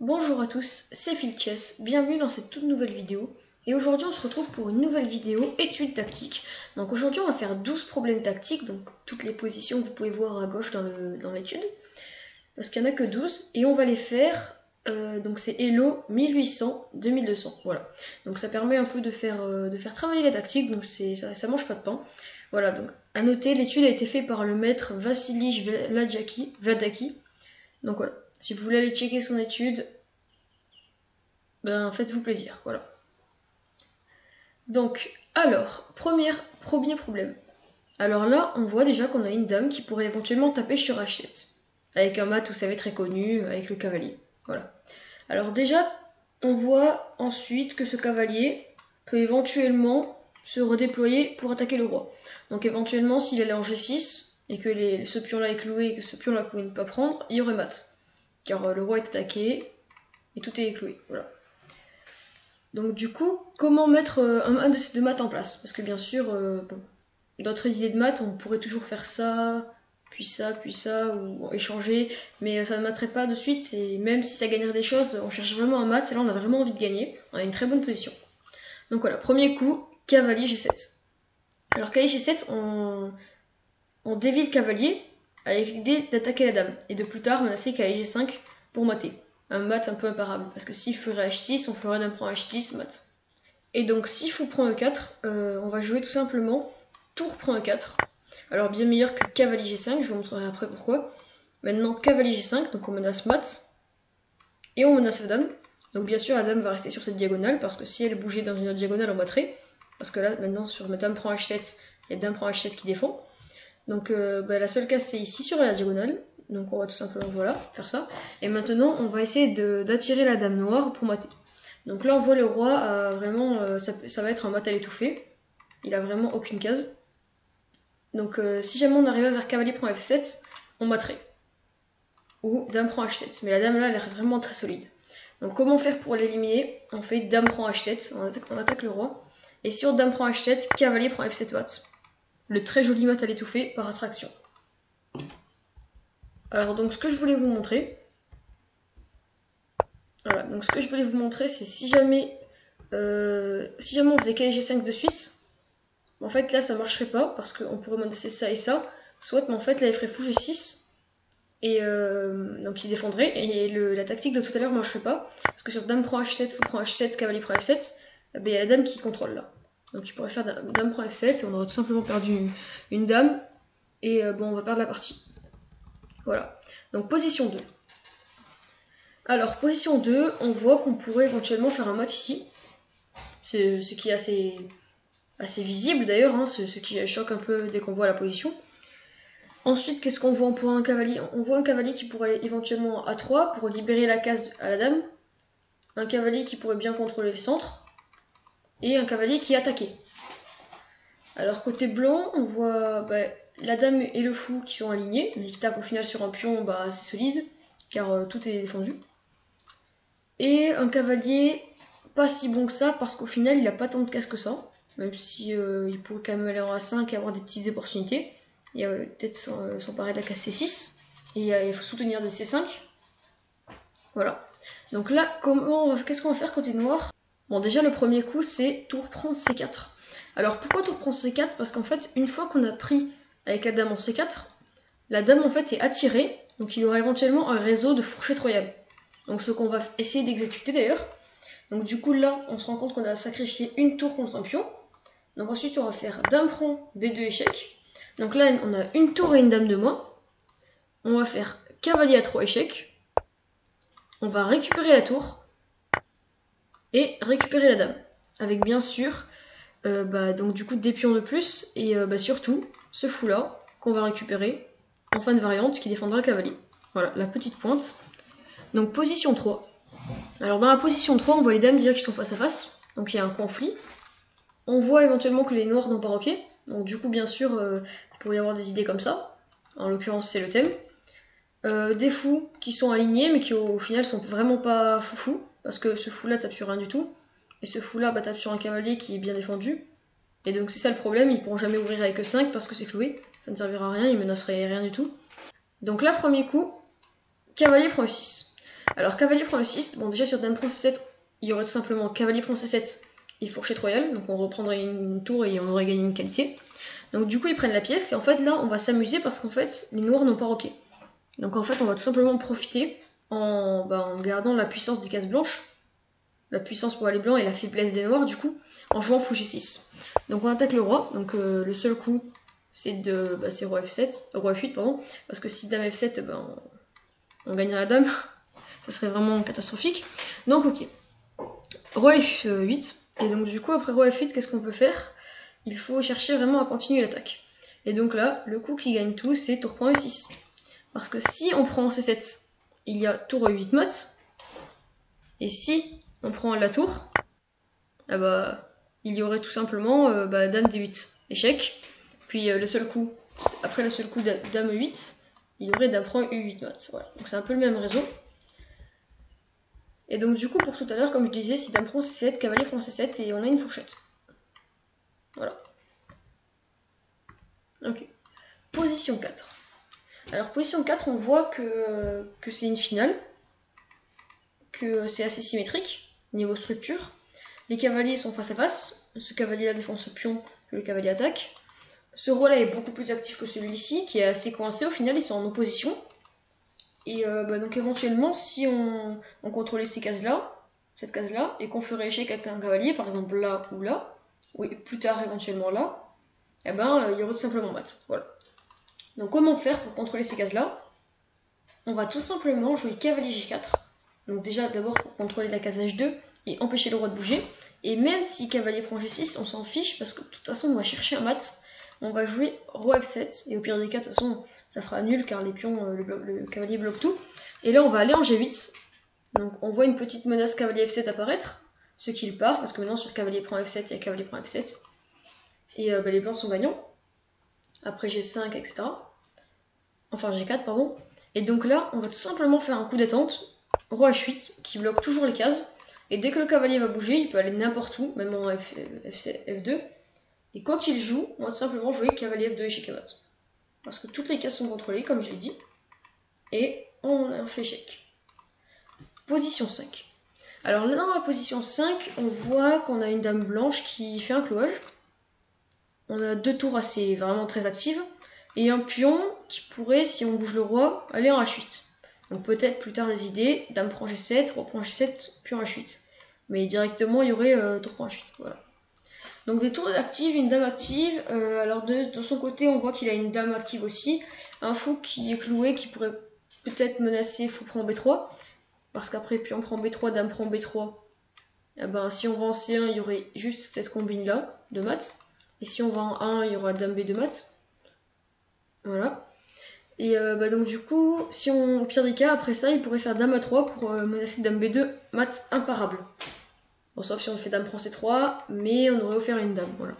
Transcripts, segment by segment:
Bonjour à tous, c'est Philchess, bienvenue dans cette toute nouvelle vidéo. Et aujourd'hui on se retrouve pour une nouvelle vidéo étude tactique. Donc aujourd'hui on va faire 12 problèmes tactiques, donc toutes les positions que vous pouvez voir à gauche dans l'étude. parce qu'il n'y en a que 12, et on va les faire, euh, donc c'est Elo 1800, 2200, voilà. Donc ça permet un peu de faire, euh, travailler la tactique, donc ça, ça mange pas de pain. Voilà, donc à noter, l'étude a été faite par le maître Vassili Vladaki. Donc voilà, si vous voulez aller checker son étude, ben faites-vous plaisir, voilà. Donc, alors, premier problème. Alors là, on voit déjà qu'on a une dame qui pourrait éventuellement taper sur H7. Avec un mat, vous savez, très connu, avec le cavalier. Voilà. Alors déjà, on voit ensuite que ce cavalier peut éventuellement se redéployer pour attaquer le roi. Donc éventuellement, s'il allait en G6 et que ce pion-là est cloué et que ce pion-là pouvait ne pas prendre, il y aurait mat. Car euh, le roi est attaqué et tout est cloué. Voilà. Donc du coup, comment mettre euh, un, de ces deux maths en place? Parce que bien sûr, euh, d'autres idées de maths, on pourrait toujours faire ça, puis ça, puis ça, ou échanger, mais ça ne matterait pas de suite, et même si ça gagnerait des choses, on cherche vraiment un mat, et là on a vraiment envie de gagner, on a une très bonne position. Donc voilà, premier coup, cavalier G7. Alors cavalier G7, on, on dévie le cavalier avec l'idée d'attaquer la dame et de plus tard menacer cavalier G5 pour mater. Un mat un peu imparable parce que s'il ferait H6, on ferait d'un prend H10 mat. Et donc si fou prend E4, euh, on va jouer tout simplement tour prend E4. Alors bien meilleur que cavalier G5, je vous montrerai après pourquoi. Maintenant cavalier G5, donc on menace mat et on menace la dame. Donc bien sûr la dame va rester sur cette diagonale parce que si elle bougeait dans une autre diagonale on battrait. Parce que là, maintenant, sur dame prend H7, il y a dame prend H7 qui défend. Donc euh, bah, la seule case, c'est ici sur la diagonale. Donc on va tout simplement, voilà, faire ça. Et maintenant, on va essayer d'attirer la dame noire pour mater. Donc là, on voit le roi, vraiment, euh, ça, va être un mat à l'étouffer. Il a vraiment aucune case. Donc euh, si jamais on arrivait vers cavalier prend F7, on materait. Ou dame prend H7. Mais la dame là, elle est vraiment très solide. Donc comment faire pour l'éliminer? On fait dame prend H7, on attaque le roi. Et sur dame prend h7, cavalier prend f7 mat. Le très joli mat à l'étouffer par attraction. Alors donc ce que je voulais vous montrer, voilà, donc ce que je voulais vous montrer, c'est si jamais, euh, si jamais on faisait kg5 de suite, en fait là ça marcherait pas parce qu'on pourrait menacer ça et ça, soit mais en fait là il ferait fou g6 et euh, donc il défendrait et la tactique de tout à l'heure marcherait pas parce que sur dame prend h7, fou prend h7, cavalier prend f7, ben, il y a la dame qui contrôle là. Donc il pourrait faire dame prend f7 et on aurait tout simplement perdu une, dame. Et euh, bon, on va perdre la partie. Voilà. Donc position 2. Alors, position 2, on voit qu'on pourrait éventuellement faire un mat ici. C'est ce qui est assez, visible d'ailleurs, hein, ce, qui choque un peu dès qu'on voit la position. Ensuite, qu'est-ce qu'on voit? On un cavalier. On voit un cavalier qui pourrait aller éventuellement à 3 pour libérer la case à la dame. Un cavalier qui pourrait bien contrôler le centre et un cavalier qui est attaqué. Alors côté blanc, on voit bah, la dame et le fou qui sont alignés, mais qui tapent au final sur un pion bah, assez solide, car euh, tout est défendu. Et un cavalier pas si bon que ça, parce qu'au final il a pas tant de casse que ça, même si euh, il pourrait quand même aller en A5 et avoir des petites opportunités. Il va peut-être s'emparer de la case C6, et euh, il faut soutenir des C5. Voilà. Donc là, qu'est-ce qu'on va faire côté noir? Bon, déjà, le premier coup, c'est tour prend C4. Alors, pourquoi tour prend C4 Parce qu'en fait, une fois qu'on a pris avec la dame en C4, la dame, en fait, est attirée. Donc, il y aura éventuellement un réseau de fourchettes royales. Donc, ce qu'on va essayer d'exécuter, d'ailleurs. Donc, du coup, là, on se rend compte qu'on a sacrifié une tour contre un pion. Donc, ensuite, on va faire dame prend B2 échec. Donc là, on a une tour et une dame de moins. On va faire cavalier à 3 échecs. On va récupérer la tour et récupérer la dame. Avec bien sûr, euh, bah, donc du coup des pions de plus et euh, bah, surtout ce fou là qu'on va récupérer en fin de variante qui défendra le cavalier. Voilà, la petite pointe. Donc position 3. Alors dans la position 3, on voit les dames déjà qui sont face à face. Donc il y a un conflit. On voit éventuellement que les noirs n'ont pas roqué. Donc du coup, bien sûr, euh, il pourrait y avoir des idées comme ça. En l'occurrence, c'est le thème. des fous qui sont alignés, mais qui au, final sont vraiment pas foufou. Parce que ce fou là tape sur rien du tout. Et ce fou là bah, tape sur un cavalier qui est bien défendu. Et donc c'est ça le problème, ils pourront jamais ouvrir avec 5 parce que c'est cloué. Ça ne servira à rien, ils menaceraient rien du tout. Donc là, premier coup, cavalier prend e 6. Alors cavalier prend E6, bon déjà sur dame prend C7, il y aurait tout simplement cavalier prend C7 et fourchette royale, donc on reprendrait une tour et on aurait gagné une qualité. Donc du coup ils prennent la pièce et en fait là on va s'amuser parce qu'en fait les noirs n'ont pas roqué. Donc en fait on va tout simplement profiter en, bah, en gardant la puissance des cases blanches, la puissance pour aller blanc et la faiblesse des noirs du coup, en jouant fou G6. Donc on attaque le roi, donc euh, le seul coup c'est de bah, roi F7, roi F8 pardon, parce que si dame F7 ben, on, gagnerait la dame, ça serait vraiment catastrophique. Donc ok, roi F8, et donc du coup après roi F8 qu'est-ce qu'on peut faire? Il faut chercher vraiment à continuer l'attaque. Et donc là, le coup qui gagne tout c'est tour point E6. Parce que si on prend C7, il y a tour E8 mat, et si on prend la tour, ah bah, il y aurait tout simplement euh, bah, dame D8, échec, puis euh, le seul coup, après le seul coup dame E8, il y aurait dame prend U8 mat. Voilà. Donc c'est un peu le même réseau. Et donc du coup pour tout à l'heure, comme je disais, si dame prend C7, cavalier prend C7 et on a une fourchette. Voilà. Ok. Position 4. Alors position 4, on voit que, c'est une finale, que c'est assez symétrique niveau structure. Les cavaliers sont face à face. Ce cavalier-là défend ce pion que le cavalier attaque. Ce roi-là est beaucoup plus actif que celui-ci, qui est assez coincé. Au final, ils sont en opposition. Et euh, bah, donc éventuellement, si on, on contrôlait ces cases-là, cette case-là, et qu'on ferait échec avec un cavalier, par exemple là ou là, oui, plus tard éventuellement là, eh ben, il y aurait tout simplement mat. Voilà. Donc comment faire pour contrôler ces cases-là? On va tout simplement jouer cavalier G4. Donc déjà d'abord pour contrôler la case H2 et empêcher le roi de bouger. Et même si cavalier prend G6, on s'en fiche parce que de toute façon on va chercher un mat. On va jouer roi F7 et au pire des cas de toute façon ça fera nul car les pions, euh, le, cavalier bloque tout. Et là on va aller en G8. Donc on voit une petite menace cavalier F7 apparaître, ce qu'il part parce que maintenant sur cavalier prend F7 il y a cavalier prend F7. Et euh, bah, les blancs sont gagnants. Après G5 etc. Enfin G4, pardon. Et donc là, on va tout simplement faire un coup d'attente, roi H8, qui bloque toujours les cases. Et dès que le cavalier va bouger, il peut aller n'importe où, même en F, F, 2 Et quoi qu'il joue, on va tout simplement jouer cavalier F2 échec et Parce que toutes les cases sont contrôlées, comme je l'ai dit. Et on fait échec. Position 5. Alors là, dans la position 5, on voit qu'on a une dame blanche qui fait un clouage. On a deux tours assez vraiment très actives et un pion qui pourrait, si on bouge le roi, aller en H8. Donc peut-être plus tard des idées, dame prend G7, roi prend G7, pion H8. Mais directement, il y aurait euh, tour prend H8. Voilà. Donc des tours actives, une dame active. Euh, alors de, de, son côté, on voit qu'il a une dame active aussi. Un fou qui est cloué, qui pourrait peut-être menacer fou prend B3. Parce qu'après, pion prend B3, dame prend B3. Eh ben, si on va en C1, il y aurait juste cette combine là de maths. Et si on va en 1, il y aura dame B2 maths. Voilà. Et euh, bah donc du coup, si on, au pire des cas, après ça, il pourrait faire dame a3 pour euh, menacer dame b2, mat imparable. Bon, sauf si on fait dame prend c3, mais on aurait offert une dame, voilà.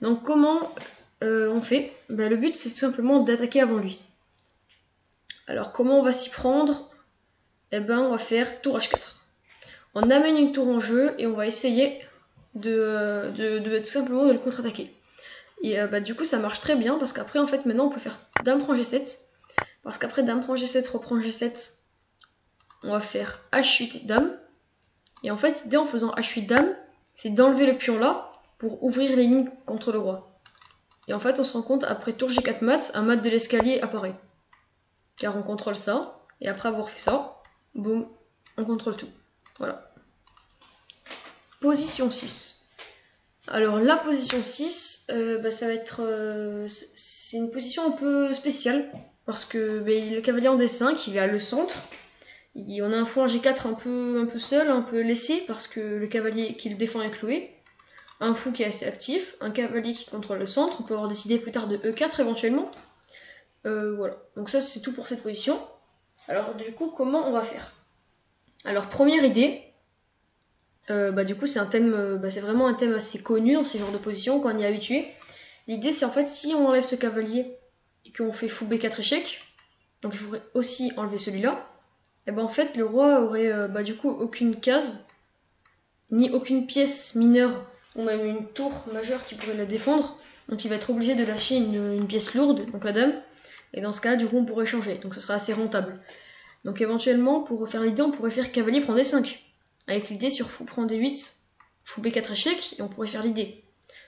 Donc comment euh, on fait? Bah, Le but, c'est tout simplement d'attaquer avant lui. Alors comment on va s'y prendre? Eh ben, on va faire tour h4. On amène une tour en jeu et on va essayer de tout simplement de le contre-attaquer. Et euh, bah, du coup, ça marche très bien parce qu'après, en fait, maintenant, on peut faire dame prend G7. Parce qu'après, dame prend G7, reprend G7, on va faire H8 dame. Et en fait, l'idée en faisant H8 dame, c'est d'enlever le pion là pour ouvrir les lignes contre le roi. Et en fait, on se rend compte, après tour G4 mat, un mat de l'escalier apparaît. Car on contrôle ça, et après avoir fait ça, boum, on contrôle tout. Voilà. Position 6. Alors la position 6, euh, bah, ça va être... Euh, c'est une position un peu spéciale, parce que bah, le cavalier en D5, il est à le centre. on a un fou en G4 un peu, seul, un peu laissé, parce que le cavalier qui le défend est cloué. Un fou qui est assez actif, un cavalier qui contrôle le centre, on peut avoir décidé plus tard de E4 éventuellement. Euh, voilà, donc ça c'est tout pour cette position. Alors du coup, comment on va faire? Alors première idée, euh, bah, du coup, c'est un thème, euh, bah, c'est vraiment un thème assez connu dans ces genres de positions quand on y est habitué. L'idée, c'est en fait, si on enlève ce cavalier et qu'on fait fou B4 échec, donc il faudrait aussi enlever celui-là, et ben en fait, le roi aurait euh, bah, du coup aucune case, ni aucune pièce mineure, ou même une tour majeure qui pourrait la défendre. Donc il va être obligé de lâcher une, pièce lourde, donc la dame. Et dans ce cas, du coup, on pourrait changer. Donc ce sera assez rentable. Donc éventuellement, pour faire l'idée, on pourrait faire cavalier prend D5. Avec l'idée sur fou prend D8, fou B4 échec, et on pourrait faire l'idée.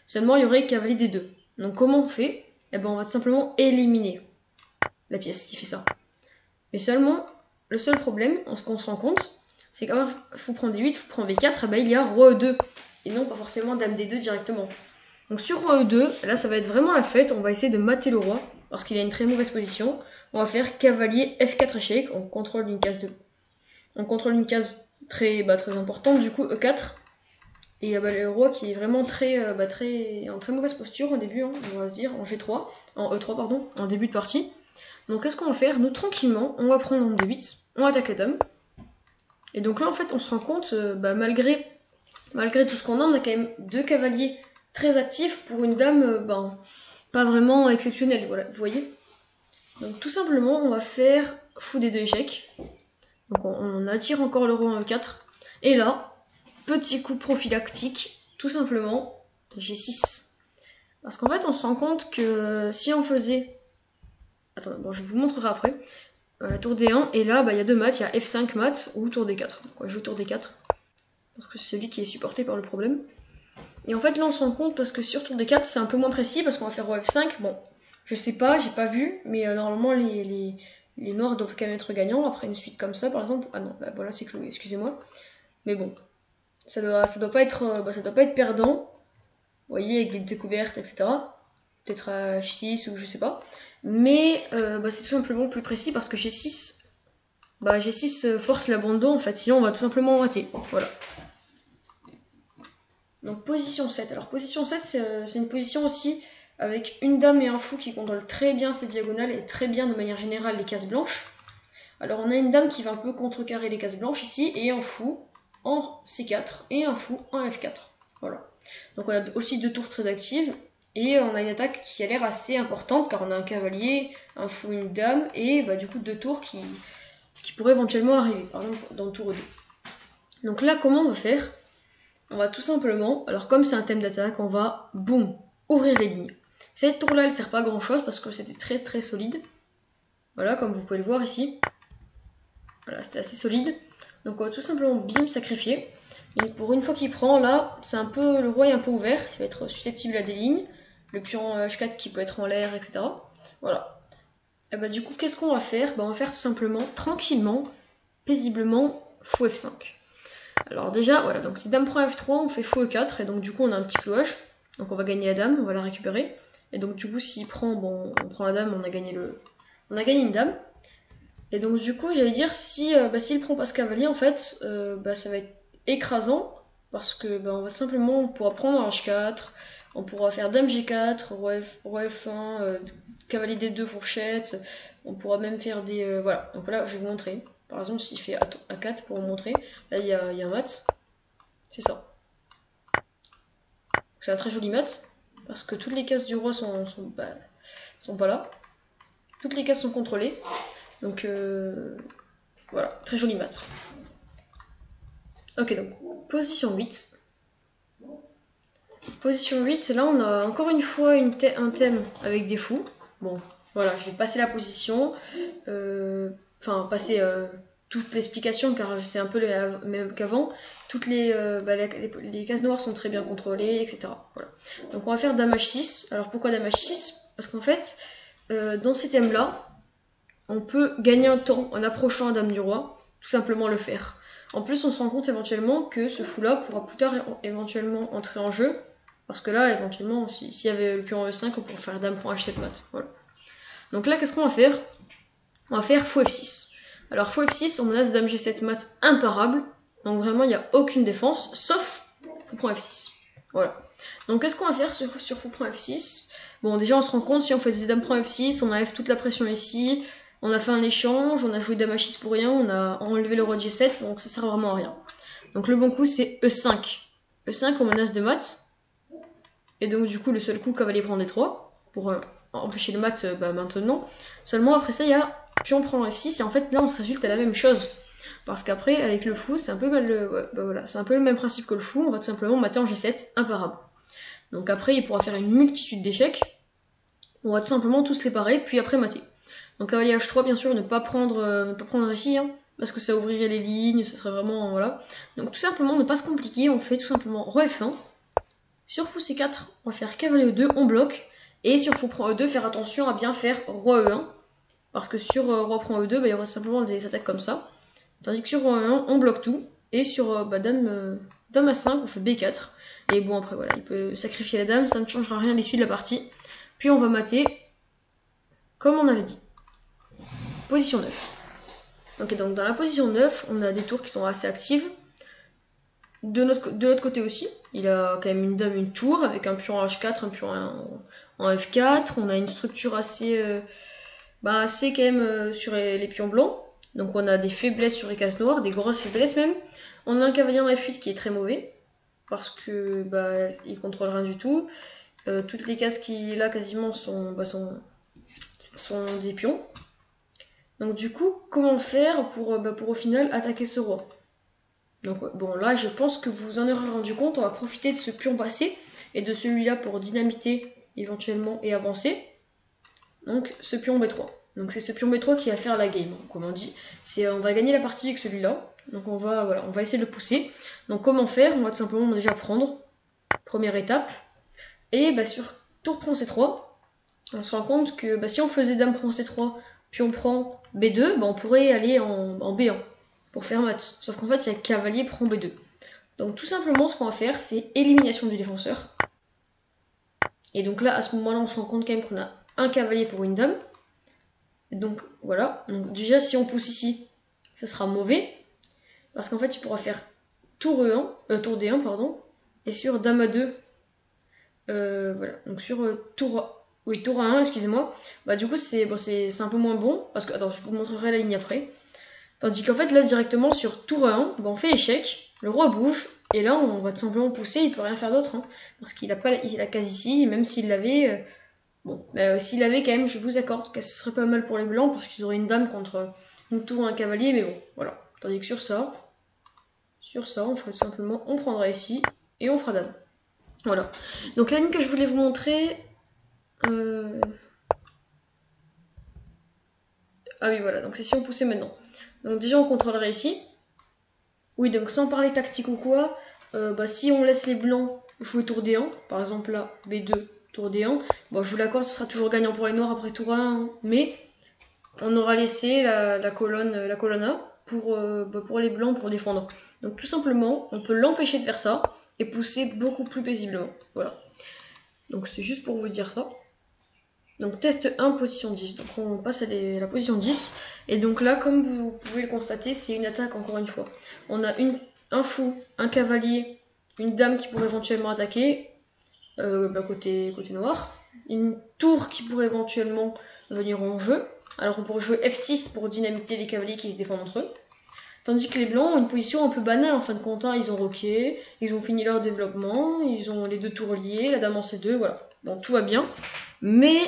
Seulement, il y aurait cavalier D2. Donc comment on fait? Eh ben, on va tout simplement éliminer la pièce qui fait ça. Mais seulement, le seul problème, en ce qu'on se rend compte, c'est qu'avoir fou prend D8, fou prend B4, eh ben, il y a roi E2. Et non pas forcément dame D2 directement. Donc sur roi E2, là ça va être vraiment la fête, on va essayer de mater le roi, parce qu'il a une très mauvaise position. On va faire cavalier F4 échec, on contrôle une case de... On contrôle une case très, bah, très importante, du coup E4. Et bah, le roi qui est vraiment très, euh, bah, très, en très mauvaise posture au début, hein, on va se dire, en G3, en E3 pardon, en début de partie. Donc qu'est-ce qu'on va faire? Nous tranquillement, on va prendre en D8, on attaque la dame. Et donc là en fait on se rend compte, euh, bah, malgré, malgré tout ce qu'on a, on a quand même deux cavaliers très actifs pour une dame euh, ben, pas vraiment exceptionnelle, voilà, vous voyez Donc tout simplement on va faire fou des deux échecs. Donc on, attire encore le roi en E4. Et là, petit coup prophylactique, tout simplement, G6. Parce qu'en fait, on se rend compte que si on faisait... Attends, bon, je vous montrerai après. Euh, la tour D1, et là, bah, il y a deux maths, il y a F5 maths ou tour D4. Donc, on va jouer tour D4. Parce que c'est celui qui est supporté par le problème. Et en fait, là, on se rend compte parce que sur tour D4, c'est un peu moins précis, parce qu'on va faire roi F5. Bon, je sais pas, j'ai pas vu, mais euh, normalement, les, les, noirs doivent quand même être gagnants après une suite comme ça, par exemple. Ah non, là, voilà, c'est cloué, excusez-moi. Mais bon, ça doit, ça doit pas être, euh, bah, ça doit pas être perdant. Vous voyez, avec des découvertes, etc. Peut-être à H6 ou je sais pas. Mais euh, bah, c'est tout simplement plus précis parce que G6, bah, G6 euh, force l'abandon en fait, sinon on va tout simplement rater. Voilà. Donc position 7. Alors position 7, c'est une position aussi avec une dame et un fou qui contrôlent très bien ces diagonales et très bien de manière générale les cases blanches. Alors on a une dame qui va un peu contrecarrer les cases blanches ici et un fou en C4 et un fou en F4. Voilà. Donc on a aussi deux tours très actives et on a une attaque qui a l'air assez importante car on a un cavalier, un fou, une dame et bah, du coup deux tours qui, qui pourraient éventuellement arriver, par exemple dans le tour 2. Donc là comment on va faire? On va tout simplement, alors comme c'est un thème d'attaque, on va, boum, ouvrir les lignes. Cette tour là elle sert pas à grand chose parce que c'était très très solide. Voilà comme vous pouvez le voir ici. Voilà c'était assez solide. Donc on va tout simplement bim sacrifier. Et pour une fois qu'il prend, là, c'est un peu le roi est un peu ouvert, il va être susceptible à des lignes. Le pion H4 qui peut être en l'air, etc. Voilà. Et bah du coup, qu'est-ce qu'on va faire? Bah, On va faire tout simplement, tranquillement, paisiblement, fou F5. Alors déjà, voilà, donc si dame prend F3, on fait fou E4, et donc du coup on a un petit cloche. Donc on va gagner la dame, on va la récupérer. Et donc du coup, s'il prend, bon, on prend la dame, on a gagné le... On a gagné une dame. Et donc du coup, j'allais dire, si euh, bah, s'il prend pas ce cavalier, en fait, euh, bah, ça va être écrasant, parce que bah, on va simplement, on pourra prendre un H4, on pourra faire Dame G4, Roi, F, Roi F1, euh, Cavalier D2, fourchette, on pourra même faire des... Voilà, donc là, je vais vous montrer. Par exemple, s'il fait A4 pour vous montrer, là, il y a, y a, un mat, c'est ça. C'est un très joli mat, parce que toutes les cases du roi sont, sont, bah, sont pas là. Toutes les cases sont contrôlées. Donc euh, voilà, très joli mat. Ok, donc position 8. Position 8, là on a encore une fois un thème avec des fous. Bon, voilà, je vais passer la position. Euh, enfin, passer euh, toute l'explication car c'est un peu le même qu'avant. Toutes les, euh, bah, les, cases noires sont très bien contrôlées, etc. Donc on va faire dame h6. Alors pourquoi dame h6 Parce qu'en fait, dans ces thèmes-là, on peut gagner un temps en approchant la dame du roi, tout simplement le faire. En plus, on se rend compte éventuellement que ce fou-là pourra plus tard éventuellement entrer en jeu, parce que là, éventuellement, s'il y avait le pion E5, on pourrait faire dame pour H7 mat. Donc là, qu'est-ce qu'on va faire? On va faire fou F6. Alors fou F6, on menace dame G7 mat imparable, donc vraiment, il n'y a aucune défense, sauf fou prend F6. Voilà. Donc qu'est-ce qu'on va faire sur, sur fou prend F6 Bon, déjà, on se rend compte, si on faisait dame prend F6, on enlève toute la pression ici, on a fait un échange, on a joué dame h6 pour rien, on a enlevé le roi de g7, donc ça sert vraiment à rien. Donc le bon coup c'est e5. e5 on menace de mat. Et donc du coup le seul coup cavalier prend d3 pour euh, empêcher le mat euh, bah, maintenant. Seulement après ça il y a pion prend f6 et en fait là on se résulte à la même chose. Parce qu'après avec le fou c'est un peu bah, le même principe que le fou, on va tout simplement mater en g7 imparable. Donc après il pourra faire une multitude d'échecs. On va tout simplement tous les parer puis après mater. Donc cavalier H3, bien sûr, ne pas prendre, euh, ne pas prendre ici, hein, parce que ça ouvrirait les lignes, ça serait vraiment... Voilà. Donc tout simplement, ne pas se compliquer, on fait tout simplement Roi F1. Sur Fou C4, on va faire cavalier E2, on bloque. Et sur Fou prend E2, faire attention à bien faire Roi E1. Parce que sur euh, Roi prend E2, bah, il y aura simplement des attaques comme ça. Tandis que sur Roi E1, on bloque tout. Et sur euh, bah, Dame, euh, Dame A5, on fait B4. Et bon, après, voilà, il peut sacrifier la dame, ça ne changera rien à l'issue de la partie. Puis on va mater, comme on avait dit. Position 9. Ok, donc dans la position 9, on a des tours qui sont assez actives. De l'autre de côté aussi, il a quand même une dame, une tour, avec un pion en H4, un pion en, en F4. On a une structure assez, bah, assez quand même euh, sur les, pions blancs. Donc on a des faiblesses sur les cases noires, des grosses faiblesses même. On a un cavalier en F8 qui est très mauvais, parce que bah, il contrôle rien du tout. Euh, toutes les cases qui là quasiment sont, bah, sont, sont des pions. Donc du coup, comment faire pour, bah, pour au final attaquer ce roi? Donc bon là je pense que vous en aurez rendu compte, on va profiter de ce pion passé et de celui-là pour dynamiter éventuellement et avancer. Donc ce pion B3. Donc c'est ce pion B3 qui va faire la game, comme on dit. On va gagner la partie avec celui-là. Donc on va voilà, on va essayer de le pousser. Donc comment faire? On va tout simplement déjà prendre première étape et bah, sur tour prend C3, on se rend compte que bah, si on faisait dame prend C3 puis on prend B2, bah, on pourrait aller en, en B1 pour faire mat. Sauf qu'en fait, il y a cavalier prend B2. Donc tout simplement, ce qu'on va faire, c'est élimination du défenseur. Et donc là, à ce moment-là, on se rend compte quand même qu'on a un cavalier pour une dame. Donc voilà. Donc déjà, si on pousse ici, ça sera mauvais. Parce qu'en fait, il pourra faire tour E1, euh, tour D1, pardon. Et sur dame A2, euh, voilà. Donc sur euh, tour oui, tour 1, excusez-moi. Bah du coup, c'est bon, un peu moins bon. Parce que, attends, je vous montrerai la ligne après. Tandis qu'en fait, là, directement, sur tour 1, bah, on fait échec. Le roi bouge. Et là, on va tout simplement pousser. Il peut rien faire d'autre. Hein, parce qu'il a pas il a case ici. Même s'il l'avait... Euh, bon, bah, s'il l'avait quand même, je vous accorde que ce serait pas mal pour les blancs. Parce qu'ils auraient une dame contre une tour un cavalier. Mais bon, voilà. Tandis que sur ça... Sur ça, on ferait tout simplement... On prendra ici. Et on fera dame. Voilà. Donc la ligne que je voulais vous montrer, euh... Ah oui, voilà, donc c'est si on poussait maintenant. Donc déjà, on contrôlerait ici. Oui, donc sans parler tactique ou quoi, euh, bah, si on laisse les blancs jouer tour D1, par exemple là, B2, tour D1, bon, je vous l'accorde, ce sera toujours gagnant pour les noirs après tour 1, mais on aura laissé la, colonne, la colonne pour, euh, bah, pour les blancs pour défendre. Donc tout simplement, on peut l'empêcher de faire ça et pousser beaucoup plus paisiblement. Voilà. Donc c'est juste pour vous dire ça. Donc test 1, position 10. Donc on passe à la position 10. Et donc là, comme vous pouvez le constater, c'est une attaque encore une fois. On a une, un fou, un cavalier, une dame qui pourrait éventuellement attaquer, euh, bah, côté, noir. Une tour qui pourrait éventuellement venir en jeu. Alors on pourrait jouer F6 pour dynamiter les cavaliers qui se défendent entre eux. Tandis que les blancs ont une position un peu banale en fin de compte. Hein. Ils ont roqué, ils ont fini leur développement, ils ont les deux tours liés, la dame en C2, voilà. Donc tout va bien. Mais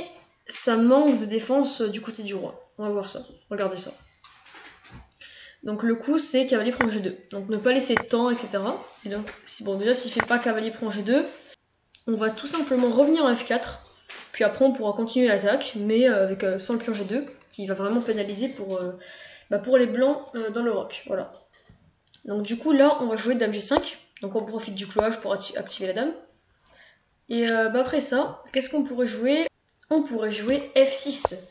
ça manque de défense du côté du roi. On va voir ça. Regardez ça. Donc le coup c'est cavalier prend G2. Donc ne pas laisser de temps, etc. Et donc, bon déjà s'il fait pas cavalier prend G2, on va tout simplement revenir en F4. Puis après on pourra continuer l'attaque, mais euh, avec euh, sans le pion G2, qui va vraiment pénaliser pour, euh, bah, les blancs dans le rock. Voilà. Donc du coup là on va jouer dame G5. Donc on profite du cloage pour activer la dame. Et bah, après ça, qu'est-ce qu'on pourrait jouer? On pourrait jouer F6.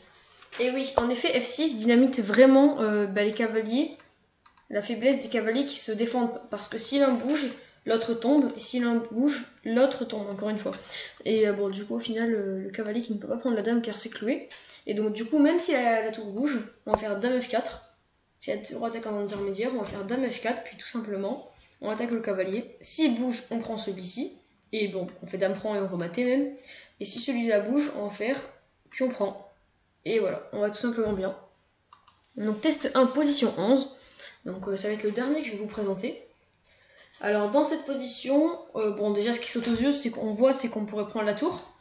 Et oui, en effet, F6 dynamite vraiment bah, les cavaliers, la faiblesse des cavaliers qui se défendent. Parce que si l'un bouge, l'autre tombe, et si l'un bouge, l'autre tombe, encore une fois. Et euh, bon, du coup, au final, euh, le cavalier qui ne peut pas prendre la dame car c'est cloué. Et donc, du coup, même si la, tour bouge, on va faire dame F4. Si la tour attaque en intermédiaire, on va faire dame F4, puis tout simplement, on attaque le cavalier. S'il bouge, on prend celui-ci. Et bon, on fait dame prend et on remet même. Et si celui-là bouge, on va faire, puis on prend. Et voilà, on va tout simplement bien. Donc test 1, position 11. Donc euh, ça va être le dernier que je vais vous présenter. Alors dans cette position, euh, bon déjà ce qui saute aux yeux, c'est qu'on voit, c'est qu'on pourrait prendre la tour.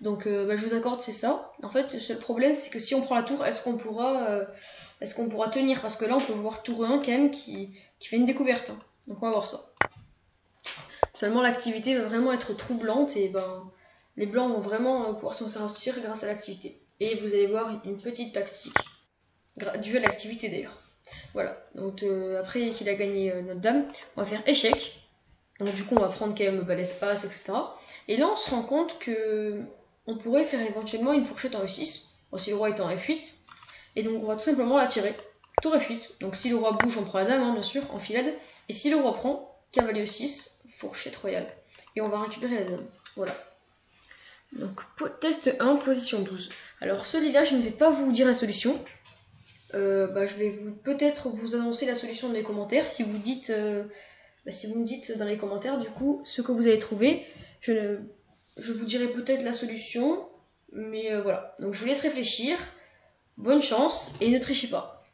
Donc euh, bah, je vous accorde, c'est ça. En fait, le seul problème, c'est que si on prend la tour, est-ce qu'on pourra, pourra tenir? Parce que là, on peut voir tour 1 quand même qui, fait une découverte. Hein. Donc on va voir ça. Seulement l'activité va vraiment être troublante et ben les blancs vont vraiment pouvoir s'en sortir grâce à l'activité. Et vous allez voir une petite tactique, due à l'activité d'ailleurs. Voilà, donc euh, après qu'il a gagné euh, notre dame, on va faire échec. Donc du coup on va prendre quand même bas l'espace, etc. Et là on se rend compte que on pourrait faire éventuellement une fourchette en E6, si le roi est en F8. Et donc on va tout simplement la tirer. Tour F8. Donc si le roi bouge, on prend la dame, hein, bien sûr, en filade. Et si le roi prend, cavalier E6, fourchette royale. Et on va récupérer la dame. Voilà. Donc test 1, position 12. Alors celui-là, je ne vais pas vous dire la solution. Euh, bah, je vais peut-être vous annoncer la solution dans les commentaires. Si vous dites, euh, bah, me dites dans les commentaires du coup ce que vous avez trouvé, je, je vous dirai peut-être la solution. Mais euh, voilà. Donc je vous laisse réfléchir. Bonne chance et ne trichez pas.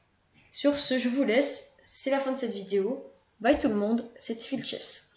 Sur ce, je vous laisse. C'est la fin de cette vidéo. Bye tout le monde, c'était Phil Chess.